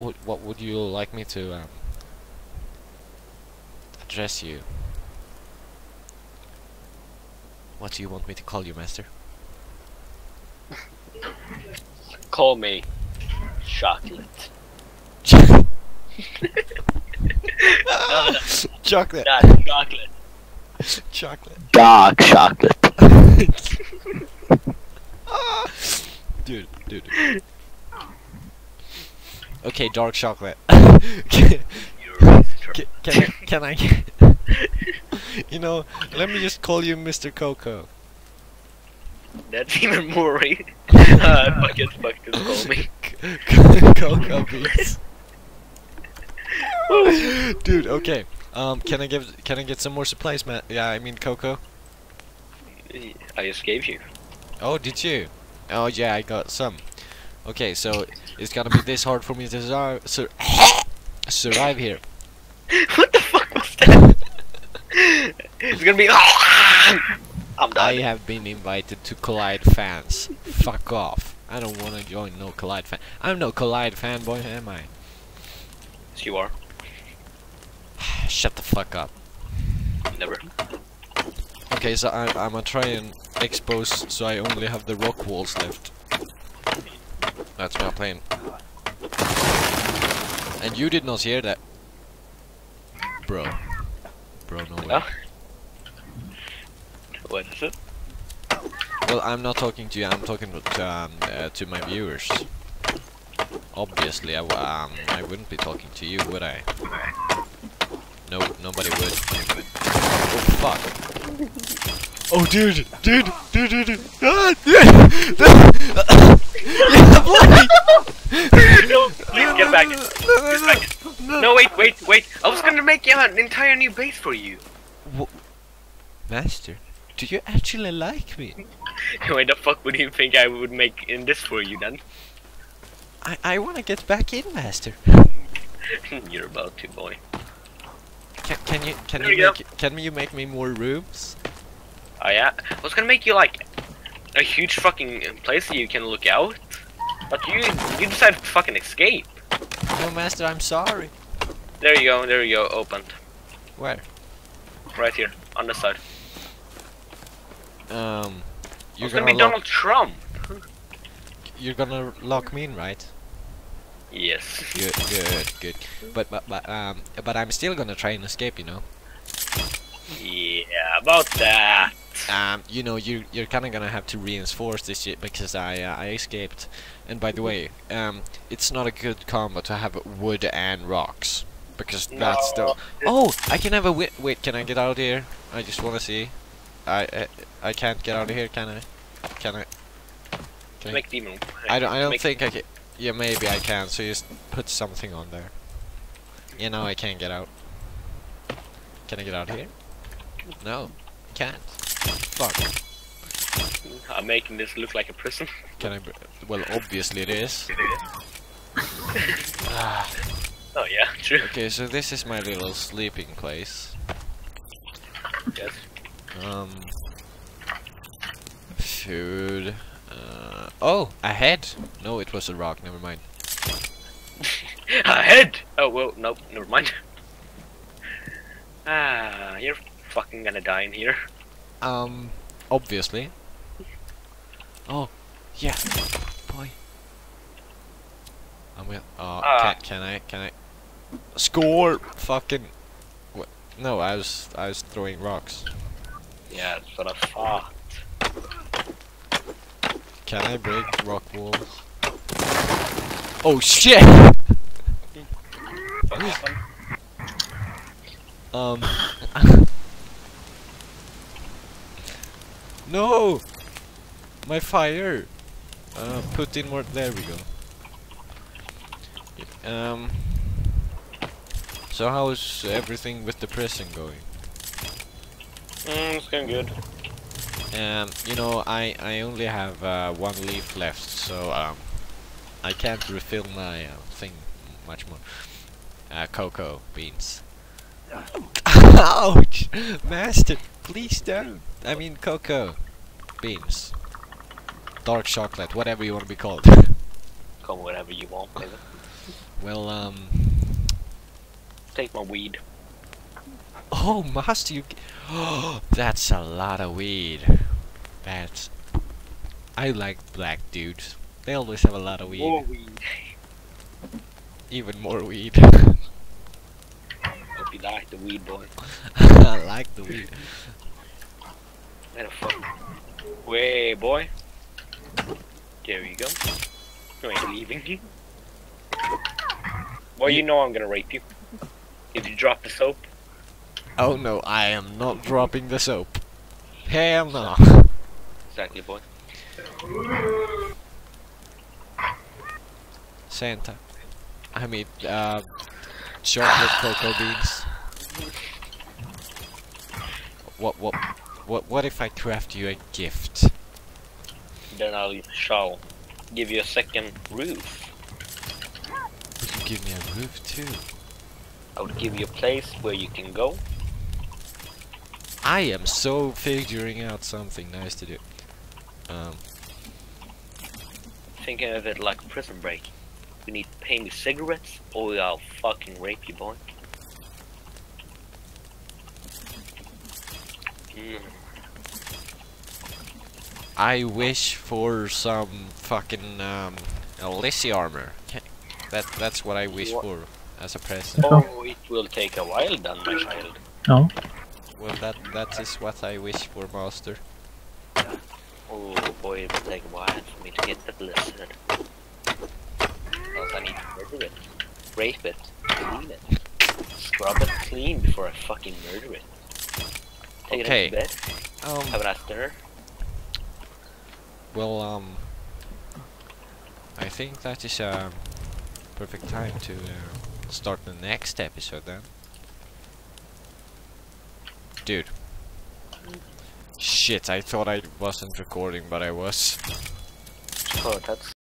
What, what would you like me to um, address you? What do you want me to call you, Master? Call me chocolate. No, no, Chocolate. not chocolate. Chocolate. Dark chocolate. Dude, dude. dude. Okay, dark chocolate. can, can, can I, can I You know, let me just call you Mr. Coco. That's even more right. uh, fucking fucking call me. Cocoa beans. Dude, okay. Um, can I give? Can I get some more supplies, man? Yeah, I mean Coco. I just gave you. Oh, did you? Oh yeah, I got some. Okay, so it's gonna be this hard for me to survive, sur survive here. what the fuck was that? it's gonna be. I'm done. I have been invited to Collide fans. Fuck off. I don't wanna join no Collide fan. I'm no Collide fanboy, am I? Yes, you are. Shut the fuck up. Never. Okay, so I, I'm gonna try and expose so I only have the rock walls left. That's my plan. And you did not hear that. Bro. Bro, no way. Oh. What is it? Well, I'm not talking to you, I'm talking to, um, uh, to my viewers. Obviously, I, w- um, I wouldn't be talking to you, would I? No, nobody would. Oh, fuck. Oh, dude! Dude! Dude, dude, dude! Ah, dude! yeah, bloody! no, get back. Get back. No, wait, wait, wait. I was gonna make you an entire new base for you. What? Master, do you actually like me? Why the fuck would you think I would make in this for you then? I, I wanna get back in, Master. You're about to, boy. Can, can you can There you you make can you make me more rooms? Oh yeah? I was gonna make you like a huge fucking place that you can look out. But you you decided to fucking escape. No, Master, I'm sorry. There you go, there you go, opened. Where? Right here, on the side. Um, you're gonna gonna be Donald Trump. you're gonna lock me in, right? Yes. Good, good, good. But but but um, but I'm still gonna try and escape, you know. Yeah, about that. Um, you know, you you're kind of gonna have to reinforce this shit because I uh, I escaped. And by the way, um, it's not a good combo to have wood and rocks because that's the. Oh, I can have a wait. Wait, can I get out of here? I just wanna see. I I, I can't get out of here, can I? Can I? Can I? Make demon. I don't. I don't make- think I can. Yeah, maybe I can. So you just put something on there. You know, I can't get out. Can I get out here? No, can't. Fuck. I'm making this look like a prison. Can I? Well, obviously it is. Ah, Oh yeah, true. okay, so this is my little sleeping place. Yes. Um, food. Uh, oh, a head. No, it was a rock. Never mind. A head! Oh well, nope, never mind. Ah, you're fucking gonna die in here. Um, obviously. Oh, yeah, boy. I'm gonna. Oh, Ah. can, can I? Can I? Score! Fucking. What? No, I was I was throwing rocks. Yeah, that's what I thought. Can I break rock walls? Oh shit! Um. No! My fire! Uh, put in more. There we go. Um. So how's everything with the prison going? Mm, it's going good. Um, you know, I I only have uh, one leaf left, so um, I can't refill my uh, thing much more. Uh, cocoa beans. Ouch! Master, please don't. I mean, cocoa beans. Dark chocolate, whatever you want to be called. Call whatever you want, baby. Well, um. Take my weed. Oh, master, you. Oh, that's a lot of weed. That's. I like black dudes. They always have a lot of weed. More weed. Even more weed. Hope you like the weed, boy. I like the weed. Where the fuck? Way, boy. There you go. You ain't leaving. You. Well, you know I'm gonna rape you. If you drop the soap. Oh no, I am not dropping the soap. Hell no. Exactly, boy. Santa. I mean, uh, chocolate cocoa beans. What, what, what, what if I craft you a gift? Then I shall give you a second roof. Would you give me a roof too? I would give you a place where you can go. I am so figuring out something nice to do. Um, Thinking of it like prison break. You need to pay me cigarettes or I'll fucking rape you, boy. I wish for some fucking um, Elyssi armor. That that's what I wish What? for as a present. Oh, it will take a while then, my child. No. Well, that that is what I wish for, master. Oh boy, it will take a while for me to get the blizzard. Else I need to murder it. Rape it. Clean it. Scrub it clean before I fucking murder it. Take Okay. it into bed. Um, Have a nice dinner. well, um, I think that is a perfect time to uh, start the next episode then. Dude. Shit, I thought I wasn't recording, but I was. Oh, that's